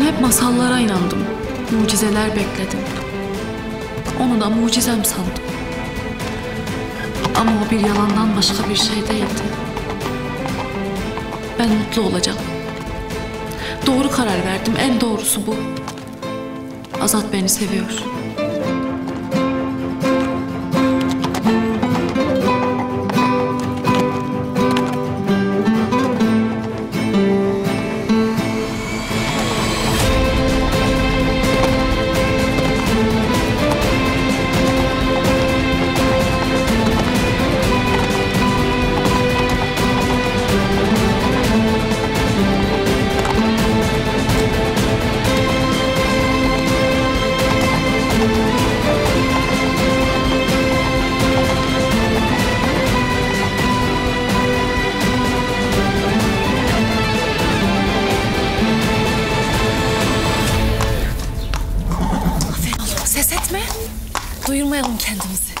Ben hep masallara inandım. Mucizeler bekledim. Onu da mucizem sandım. Ama o bir yalandan başka bir şey değildi. Ben mutlu olacağım. Doğru karar verdim. En doğrusu bu. Azat beni seviyor. Etme. Duyurmayalım kendimizi.